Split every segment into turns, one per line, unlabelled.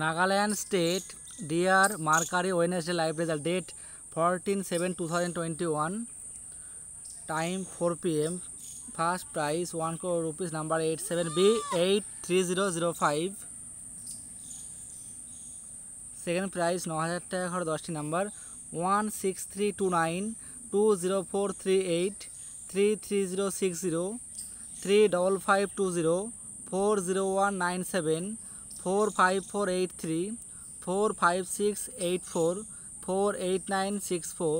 Nagaland State Dear Mercury Wednesday Live Result Date 14-7-2021 Time 4 p.m. First price 1 crore rupees number 87B83005 Second price 9000 টাকা করে 10টি number 16329 20438 33060 35520 40197 four five four eight three four five six eight four four eight nine six four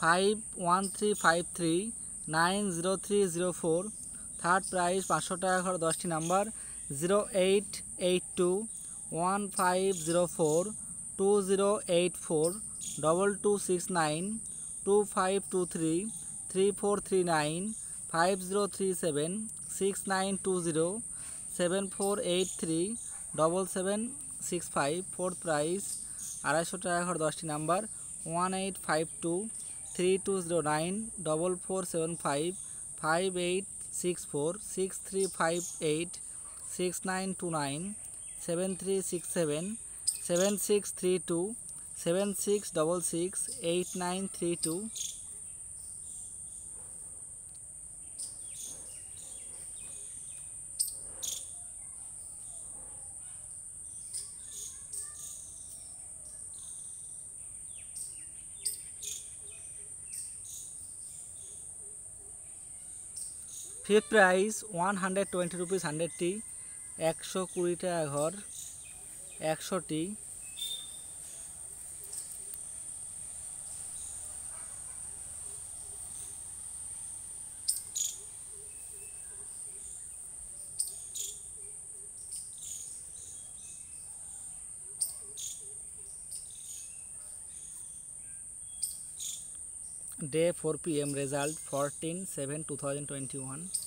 five one three five three nine zero three zero four third prize পাঁচশো টাকা করে দশটি number zero eight eight two one five zero four two zero eight four double two six nine two five two three three four three nine five zero three seven six nine two zero seven four eight three double seven six five fourth price আড়াইশো টাকা দশটি number one eight five two three two zero nine double four seven five five eight six four six three five eight six nine two nine seven three six seven seven six three two seven six double six eight nine three two fifth price one hundred twenty rupees হান্ড্রেডটি একশো কুড়ি টাকা ঘর একশোটি Day 4 p.m. Result 14/7/2021.